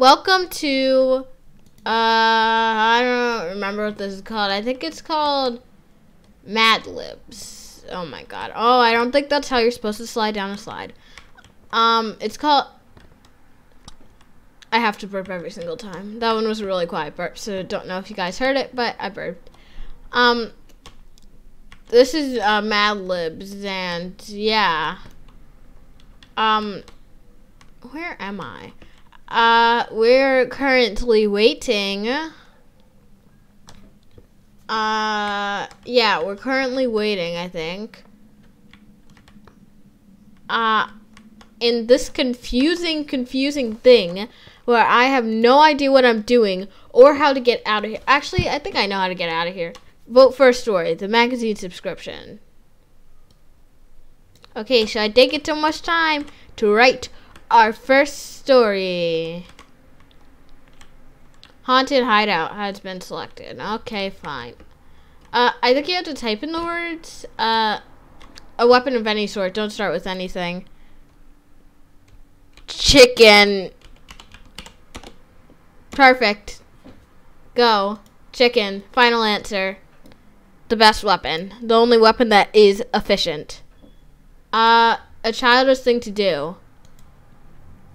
Welcome to. Uh, I don't remember what this is called. I think it's called Mad Libs. Oh my god. Oh, I don't think that's how you're supposed to slide down a slide. Um, it's called. I have to burp every single time. That one was a really quiet burp, so don't know if you guys heard it, but I burped. Um, this is uh, Mad Libs, and yeah. Um, where am I? Uh, we're currently waiting. Uh, yeah, we're currently waiting, I think. Uh, in this confusing, confusing thing where I have no idea what I'm doing or how to get out of here. Actually, I think I know how to get out of here. Vote for a story, the magazine subscription. Okay, so I didn't get too much time to write our first story. Haunted hideout has been selected. Okay, fine. Uh, I think you have to type in the words. Uh, a weapon of any sort. Don't start with anything. Chicken. Perfect. Go. Chicken. Final answer. The best weapon. The only weapon that is efficient. Uh, a childish thing to do.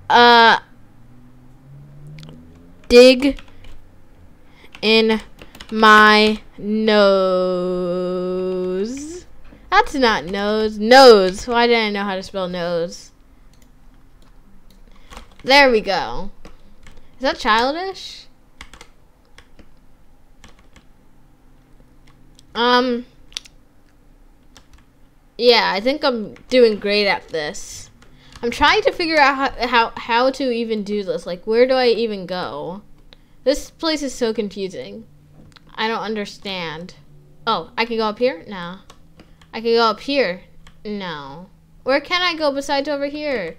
Uh, dig in my nose. That's not nose. Nose. Why didn't I know how to spell nose? There we go. Is that childish? Um. Yeah, I think I'm doing great at this. I'm trying to figure out how, how, how to even do this. Like, where do I even go? This place is so confusing. I don't understand. Oh, I can go up here? No. I can go up here? No. Where can I go besides over here?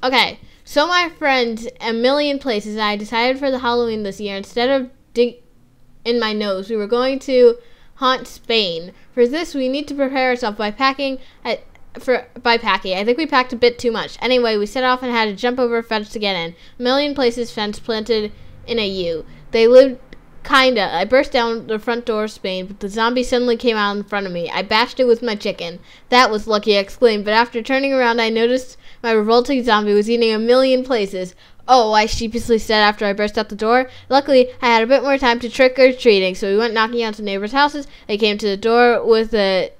Okay, so my friends, a million places. I decided for the Halloween this year, instead of dig in my nose, we were going to haunt Spain. For this, we need to prepare ourselves by packing at, for by packing. I think we packed a bit too much. Anyway, we set off and had to jump over a fence to get in. A million places fence planted in a U. They lived kinda. I burst down the front door of Spain, but the zombie suddenly came out in front of me. I bashed it with my chicken. That was lucky, I exclaimed, but after turning around I noticed my revolting zombie was eating a million places. Oh, I sheepishly said after I burst out the door. Luckily, I had a bit more time to trick or treating, so we went knocking on some neighbors' houses. They came to the door with a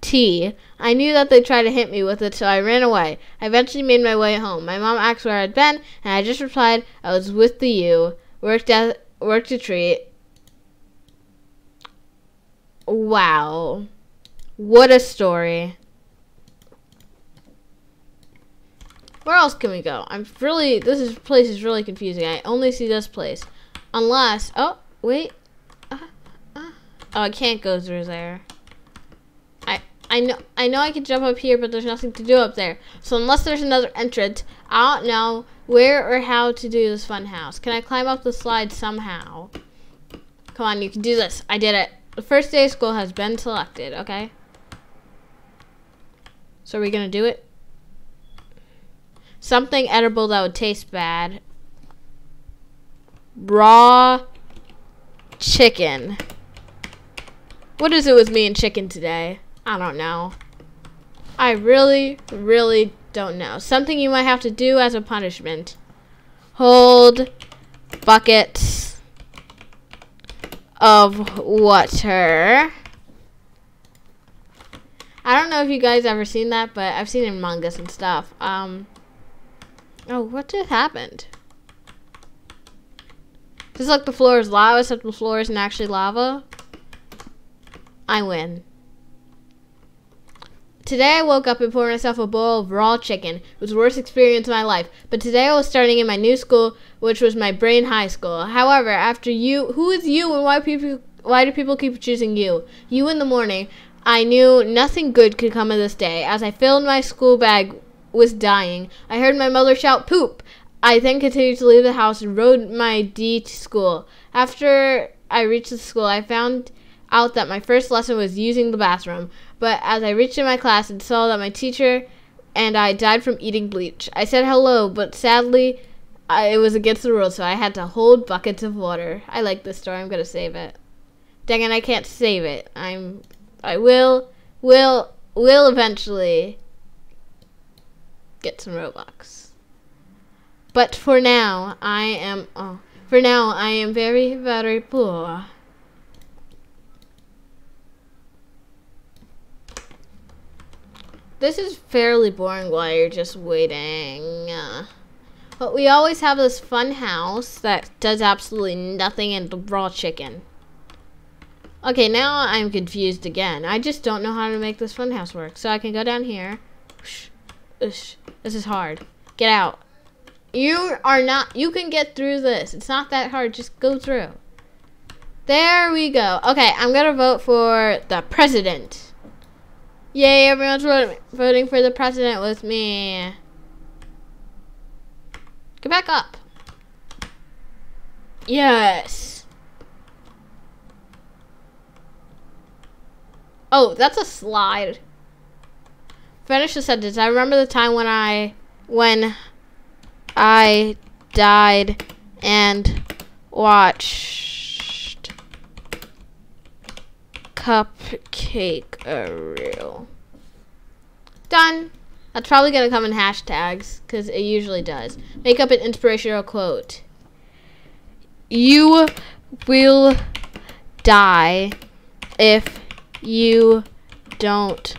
tea. I knew that they'd try to hit me with it, so I ran away. I eventually made my way home. My mom asked where I'd been, and I just replied I was with the U, worked at worked a treat. Wow. What a story. Where else can we go? I'm really, this is, place is really confusing. I only see this place. Unless, oh, wait. Uh, uh, oh, I can't go through there. I, know, I know I can jump up here, but there's nothing to do up there. So unless there's another entrance, I don't know where or how to do this fun house. Can I climb up the slide somehow? Come on, you can do this. I did it. The first day of school has been selected, okay? So are we gonna do it? Something edible that would taste bad. Raw chicken. What is it with me and chicken today? I don't know. I really, really don't know. Something you might have to do as a punishment. Hold buckets of water. I don't know if you guys ever seen that, but I've seen it in mangas and stuff. Um, oh, what just happened? Just like the floor is lava, except the floor isn't actually lava. I win. Today I woke up and poured myself a bowl of raw chicken. It was the worst experience of my life. But today I was starting in my new school, which was my brain high school. However, after you, who is you and why people why do people keep choosing you? You in the morning. I knew nothing good could come of this day. As I filled my school bag was dying, I heard my mother shout poop. I then continued to leave the house and rode my D to school. After I reached the school, I found out that my first lesson was using the bathroom, but as I reached in my class and saw that my teacher and I died from eating bleach, I said hello, but sadly, I, it was against the rules, so I had to hold buckets of water. I like this story. I'm gonna save it. Dang it, I can't save it. I'm. I will. Will. Will eventually get some Robux. But for now, I am. Oh, for now, I am very, very poor. This is fairly boring while you're just waiting. But we always have this fun house that does absolutely nothing and raw chicken. Okay, now I'm confused again. I just don't know how to make this fun house work. So I can go down here. This is hard. Get out. You are not, you can get through this. It's not that hard. Just go through. There we go. Okay, I'm to vote for the president. Yay, everyone's voting for the president with me. Get back up. Yes. Oh, that's a slide. Finish the sentence. I remember the time when I when I died and watched Cupcakeoroo. Done. That's probably going to come in hashtags because it usually does. Make up an inspirational quote. You will die if you don't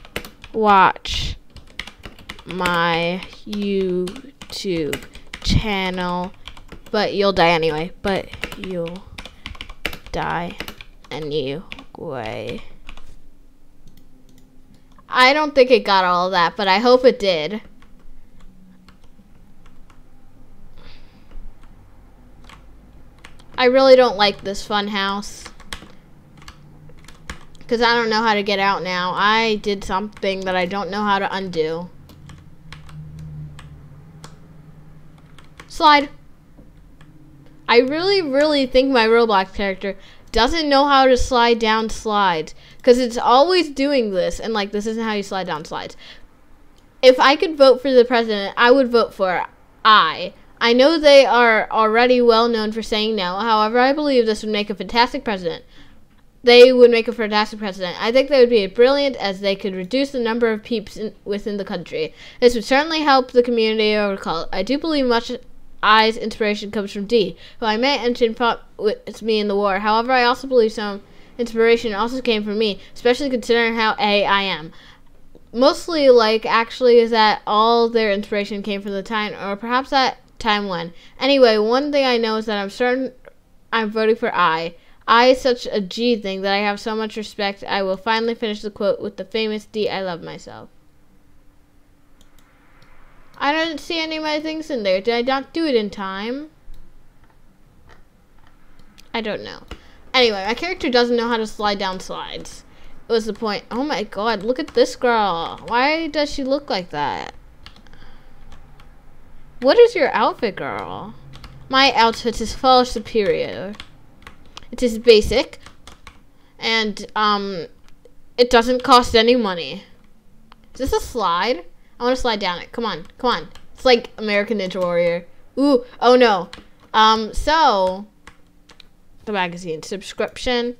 watch my YouTube channel. But you'll die anyway. But you'll die anyway. I don't think it got all that, but I hope it did. I really don't like this fun house. Because I don't know how to get out now. I did something that I don't know how to undo. Slide. I really, really think my Roblox character doesn't know how to slide down slides because it's always doing this and like this isn't how you slide down slides if i could vote for the president i would vote for i i know they are already well known for saying no however i believe this would make a fantastic president they would make a fantastic president. I think they would be as brilliant as they could reduce the number of peeps in, within the country. This would certainly help the community overall. I do believe much I's inspiration comes from D, who I met and fought with me in the war. However, I also believe some inspiration also came from me, especially considering how A I am. Mostly, like, actually, is that all their inspiration came from the time, or perhaps that time when. Anyway, one thing I know is that I'm certain I'm voting for I. I is such a G thing that I have so much respect. I will finally finish the quote with the famous D I love myself. I didn't see any of my things in there. Did I not do it in time? I don't know. Anyway, my character doesn't know how to slide down slides. It was the point. Oh my god, look at this girl. Why does she look like that? What is your outfit, girl? My outfit is far superior. It is basic. And, um, it doesn't cost any money. Is this a slide? I want to slide down it. Come on. Come on. It's like American Ninja Warrior. Ooh. Oh, no. Um, so, the magazine subscription.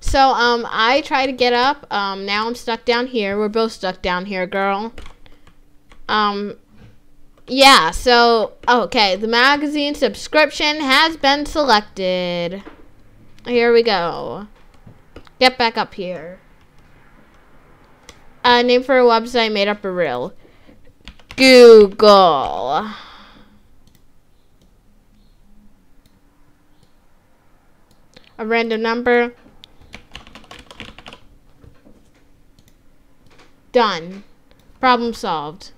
So, um, I try to get up. Um, now I'm stuck down here. We're both stuck down here, girl. Um, yeah, so, okay. The magazine subscription has been selected. Here we go. Get back up here. Uh, name for a website made up a real. Google. A random number. Done. Problem solved.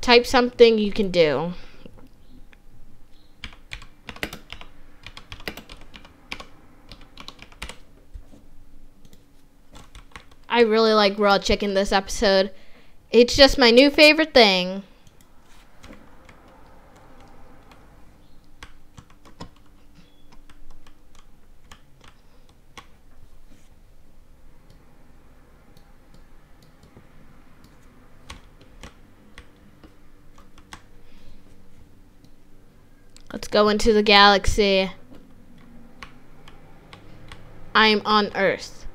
Type something you can do. I really like raw chicken this episode. It's just my new favorite thing. Let's go into the galaxy. I'm on Earth.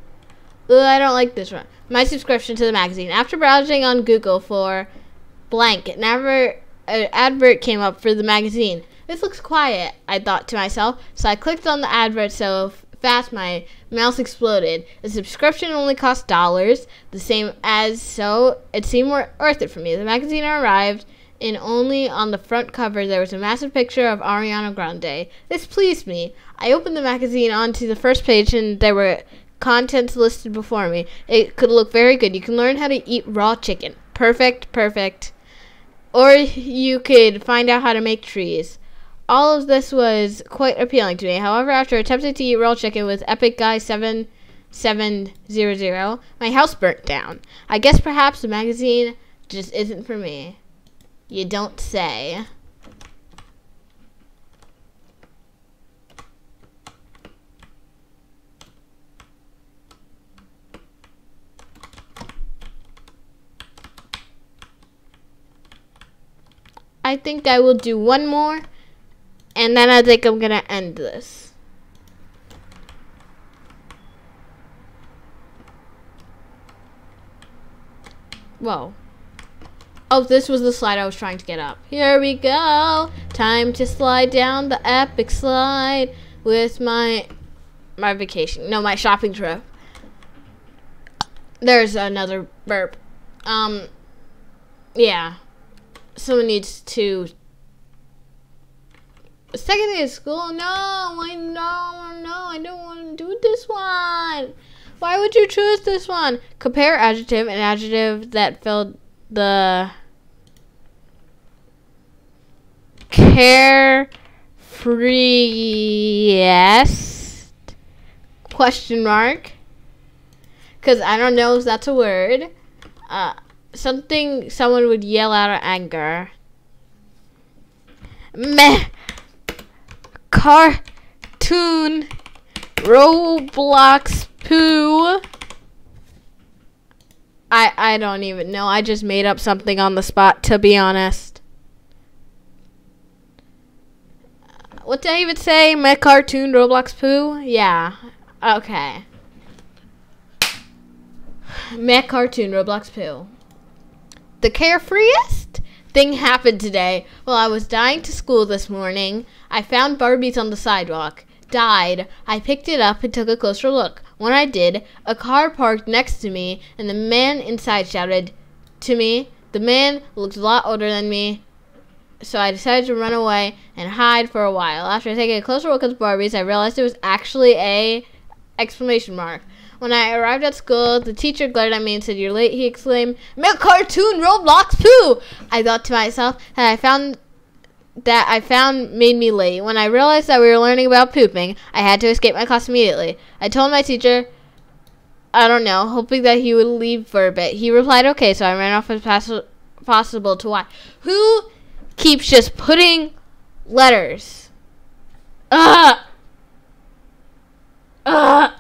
I don't like this one. My subscription to the magazine. After browsing on Google for blank, an advert, an advert came up for the magazine. This looks quiet, I thought to myself, so I clicked on the advert so fast my mouse exploded. The subscription only cost dollars, the same as so it seemed worth it for me. The magazine arrived and only on the front cover there was a massive picture of Ariana Grande. This pleased me. I opened the magazine onto the first page and there were contents listed before me. It could look very good. You can learn how to eat raw chicken. Perfect, perfect. Or you could find out how to make trees. All of this was quite appealing to me. However, after attempting to eat raw chicken with Epic Guy 7700, my house burnt down. I guess perhaps the magazine just isn't for me. You don't say. I think I will do one more and then I think I'm gonna end this. Whoa. Oh, this was the slide I was trying to get up. Here we go. Time to slide down the epic slide with my my vacation. No, my shopping trip. There's another burp. Um yeah. Someone needs to second day of school? No, I no, no, I don't want to do this one. Why would you choose this one? Compare adjective and adjective that filled the carefreest question mark because I don't know if that's a word. Uh, something someone would yell out of anger. Meh cartoon Roblox poo. I I don't even know. I just made up something on the spot to be honest. What did I even say? My cartoon Roblox poo? Yeah. Okay. Meh cartoon Roblox poo. The carefreest thing happened today. While I was dying to school this morning, I found Barbies on the sidewalk. Died. I picked it up and took a closer look. When I did, a car parked next to me, and the man inside shouted to me. The man looked a lot older than me, so I decided to run away and hide for a while. After taking a closer look at the Barbies, I realized it was actually a exclamation mark. When I arrived at school, the teacher glared at me and said, You're late, he exclaimed. Milk cartoon Roblox poo! I thought to myself that I found that I found made me late. When I realized that we were learning about pooping, I had to escape my class immediately. I told my teacher, I don't know, hoping that he would leave for a bit. He replied, okay, so I ran off as fast as possible to why. Who keeps just putting letters? Ugh! Ugh!